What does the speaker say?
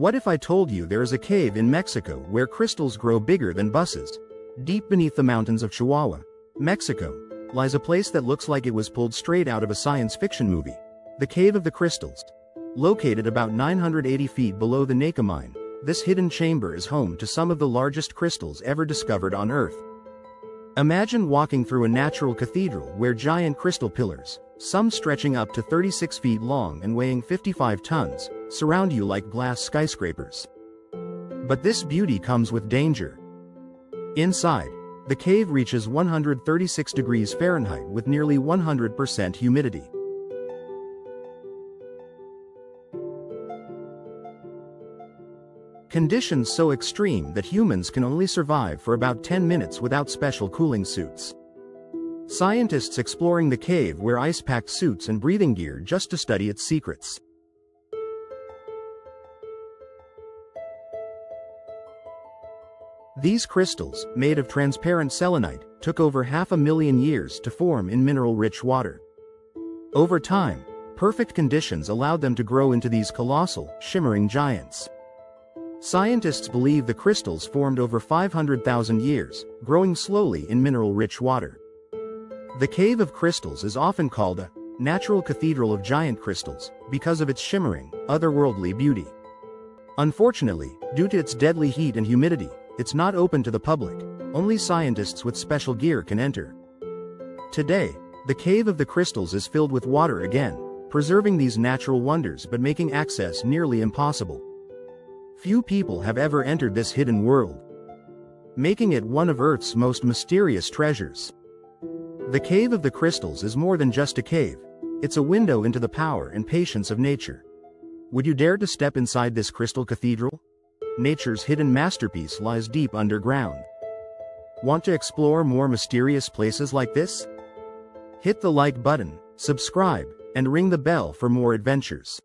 What if I told you there is a cave in Mexico where crystals grow bigger than buses? Deep beneath the mountains of Chihuahua, Mexico, lies a place that looks like it was pulled straight out of a science fiction movie. The Cave of the Crystals. Located about 980 feet below the Naica mine, this hidden chamber is home to some of the largest crystals ever discovered on Earth. Imagine walking through a natural cathedral where giant crystal pillars, some stretching up to 36 feet long and weighing 55 tons, surround you like glass skyscrapers. But this beauty comes with danger. Inside, the cave reaches 136 degrees Fahrenheit with nearly 100% humidity. Conditions so extreme that humans can only survive for about 10 minutes without special cooling suits. Scientists exploring the cave wear ice-packed suits and breathing gear just to study its secrets. These crystals, made of transparent selenite, took over half a million years to form in mineral-rich water. Over time, perfect conditions allowed them to grow into these colossal, shimmering giants. Scientists believe the crystals formed over 500,000 years, growing slowly in mineral-rich water. The Cave of Crystals is often called a natural cathedral of giant crystals because of its shimmering, otherworldly beauty. Unfortunately, due to its deadly heat and humidity, it's not open to the public, only scientists with special gear can enter. Today, the Cave of the Crystals is filled with water again, preserving these natural wonders but making access nearly impossible. Few people have ever entered this hidden world, making it one of Earth's most mysterious treasures. The Cave of the Crystals is more than just a cave, it's a window into the power and patience of nature. Would you dare to step inside this crystal cathedral? Nature's hidden masterpiece lies deep underground. Want to explore more mysterious places like this? Hit the like button, subscribe, and ring the bell for more adventures.